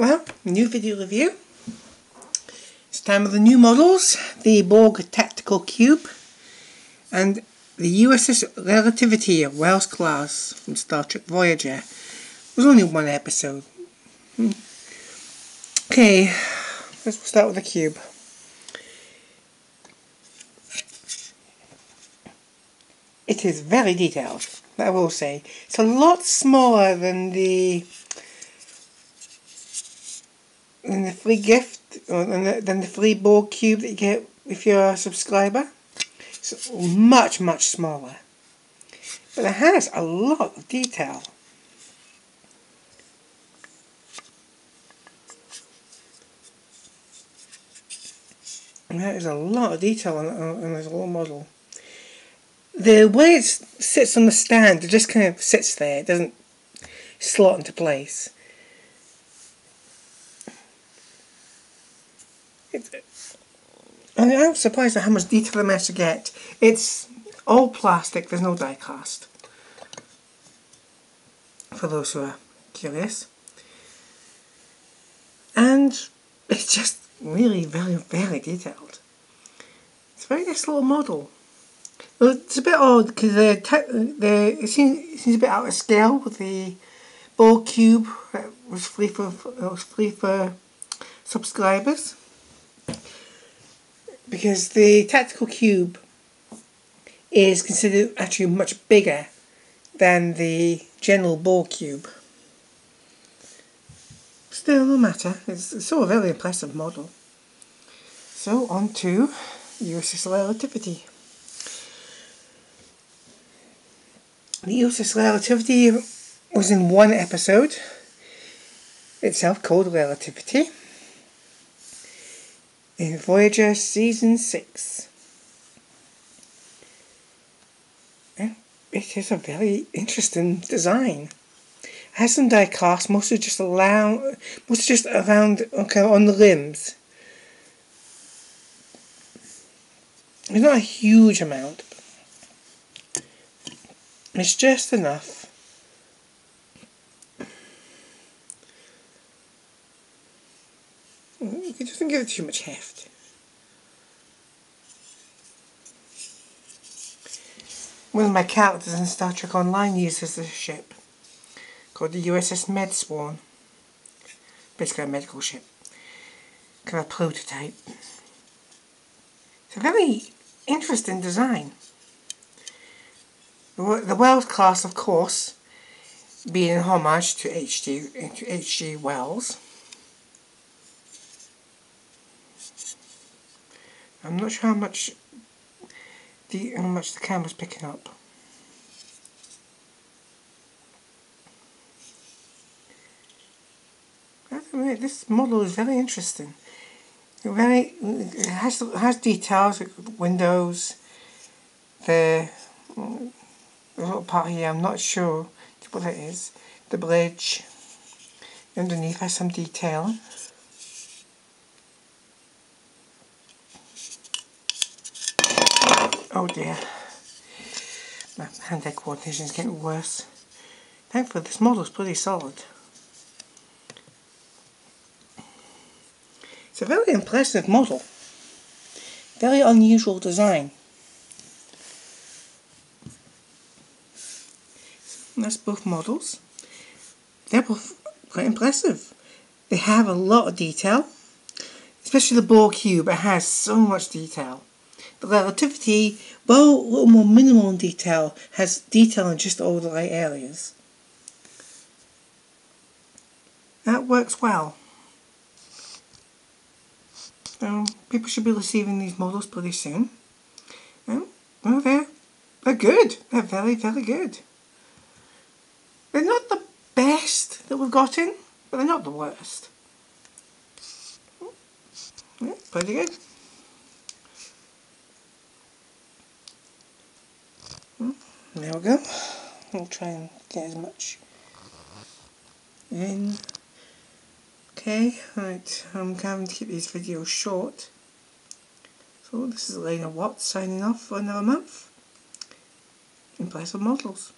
Well, new video review. It's time of the new models, the Borg Tactical Cube and the USS Relativity of Wells class from Star Trek Voyager. It was only one episode. Hmm. Okay, let's start with the cube. It is very detailed, I will say. It's a lot smaller than the than the free gift or than the, than the free Borg cube that you get if you're a subscriber. It's much much smaller, but it has a lot of detail. And there is a lot of detail on, on, on this little model. The way it sits on the stand, it just kind of sits there. It doesn't slot into place. It, and I'm surprised at how much detail I managed to get. It's all plastic, there's no die cast. For those who are curious. And it's just really very, very detailed. It's a very nice little model. It's a bit odd because the, the it seems, it seems a bit out of scale with the Borg cube that was free for was free for subscribers because the tactical cube is considered actually much bigger than the general Borg cube. Still, no matter. It's, still a very impressive model. So, on to USS Relativity. The USS Relativity was in one episode itself called Relativity in Voyager Season 6. And it is a very interesting design It has some die cast, mostly just around, mostly just around, okay, on the limbs. It's not a huge amount. It's just enough. Just don't give it too much heft. One of my characters in Star Trek Online uses this ship called the USS Medsworn. Basically a medical ship. Kind of a prototype. It's a very interesting design. The Wells class, of course, being homage to H.G. to H.G. Wells. I'm not sure how much the how much the camera's picking up. this model is very interesting. Very, it has has details, windows, the, the little part here. I'm not sure what it is. The bridge underneath has some detail. Oh dear, my hand-eye coordination is getting worse. Thankfully, this model is pretty solid. It's a very impressive model. Very unusual design. That's both models. They're both quite impressive. They have a lot of detail. Especially the Borg cube, it has so much detail. The relativity, well, a little more minimal in detail, has detail in just all the right areas. That works well. So people should be receiving these models pretty soon. And, well, they're, they're good. They're very, very good. They're not the best that we've gotten, but they're not the worst. Hmm. Yeah, pretty good. Hmm, there we go. I'll try and get as much in Okay, right, I'm going to keep these videos short. So this is Elena Watts signing off for another month. Impressive models.